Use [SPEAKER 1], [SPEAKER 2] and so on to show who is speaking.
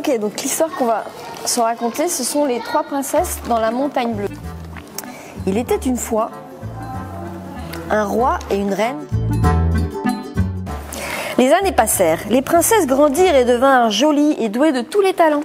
[SPEAKER 1] Ok, donc l'histoire qu'on va se raconter, ce sont les trois princesses dans la montagne bleue. Il était une fois un roi et une reine. Les années passèrent, les princesses grandirent et devinrent jolies et douées de tous les talents.